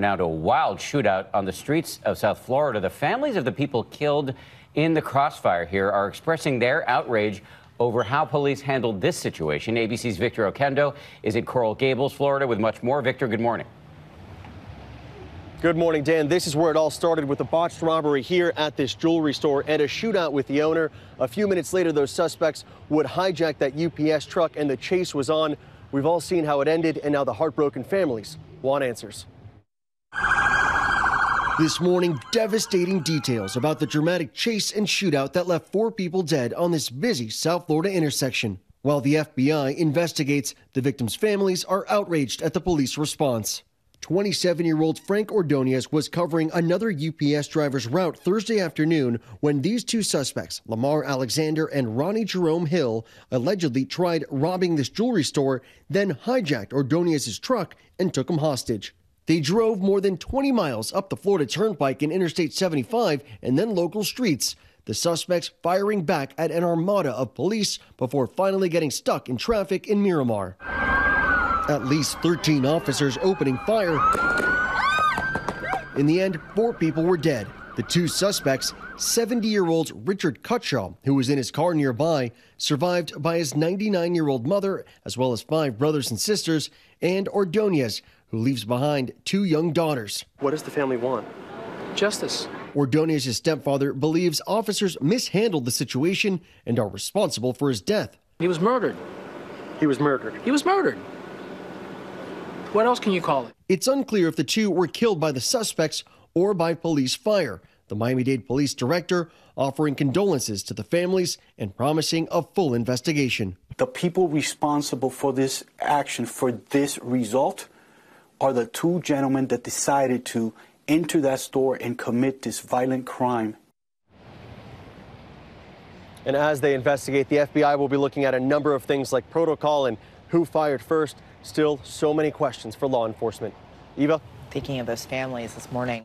Now to a wild shootout on the streets of South Florida. The families of the people killed in the crossfire here are expressing their outrage over how police handled this situation. ABC's Victor Oquendo is in Coral Gables, Florida, with much more. Victor, good morning. Good morning, Dan. This is where it all started with a botched robbery here at this jewelry store and a shootout with the owner. A few minutes later, those suspects would hijack that UPS truck and the chase was on. We've all seen how it ended, and now the heartbroken families want answers. This morning, devastating details about the dramatic chase and shootout that left four people dead on this busy South Florida intersection. While the FBI investigates, the victims' families are outraged at the police response. 27 year old Frank Ordonez was covering another UPS driver's route Thursday afternoon when these two suspects, Lamar Alexander and Ronnie Jerome Hill, allegedly tried robbing this jewelry store, then hijacked Ordonez's truck and took him hostage. They drove more than 20 miles up the Florida Turnpike and Interstate 75 and then local streets. The suspects firing back at an armada of police before finally getting stuck in traffic in Miramar. At least 13 officers opening fire. In the end, four people were dead. The two suspects, 70 year old Richard Cutshaw, who was in his car nearby, survived by his 99 year old mother, as well as five brothers and sisters, and Ordonez, who leaves behind two young daughters. What does the family want? Justice. Ordonez's stepfather believes officers mishandled the situation and are responsible for his death. He was murdered. He was murdered. He was murdered. What else can you call it? It's unclear if the two were killed by the suspects or by police fire. The Miami Dade police director offering condolences to the families and promising a full investigation. The people responsible for this action, for this result, are the two gentlemen that decided to enter that store and commit this violent crime. And as they investigate, the FBI will be looking at a number of things like protocol and who fired first. Still, so many questions for law enforcement. Eva? Thinking of those families this morning.